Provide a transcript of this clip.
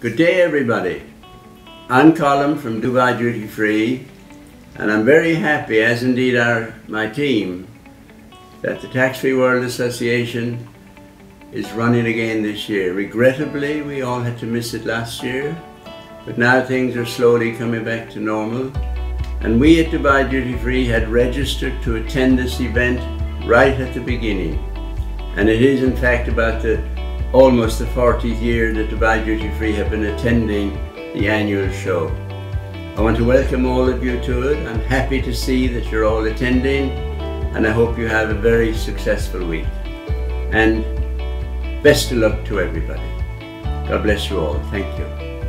Good day everybody. I'm Colm from Dubai Duty Free and I'm very happy, as indeed are my team, that the Tax Free World Association is running again this year. Regrettably, we all had to miss it last year, but now things are slowly coming back to normal. And we at Dubai Duty Free had registered to attend this event right at the beginning. And it is in fact about the almost the 40th year that Dubai Duty Free have been attending the annual show. I want to welcome all of you to it. I'm happy to see that you're all attending and I hope you have a very successful week. And best of luck to everybody. God bless you all. Thank you.